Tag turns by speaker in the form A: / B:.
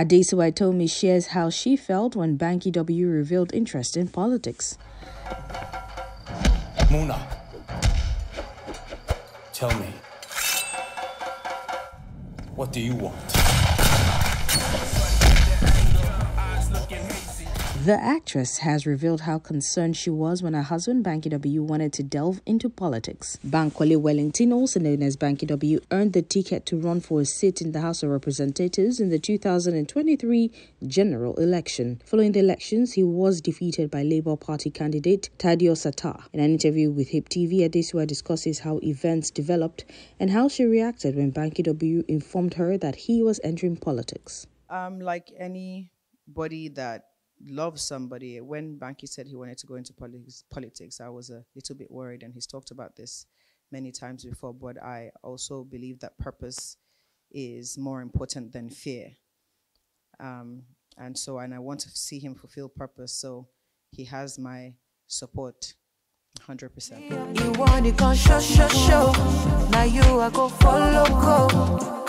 A: Adesua Etomi shares how she felt when Banky W revealed interest in politics.
B: Muna, tell me, what do you want?
A: The actress has revealed how concerned she was when her husband Banky W wanted to delve into politics. Bankole Wellington, also known as Banky W, earned the ticket to run for a seat in the House of Representatives in the 2023 general election. Following the elections, he was defeated by Labour Party candidate Thaddeus Attah. In an interview with HIP TV, Adesua discusses how events developed and how she reacted when Banky W informed her that he was entering politics.
C: Um, like anybody that love somebody. When Banky said he wanted to go into politics, I was a little bit worried, and he's talked about this many times before. But I also believe that purpose is more important than fear. Um, and so, and I want to see him fulfill purpose. So, he has my support. 100%. You want show, show, show. Now you are go follow, go.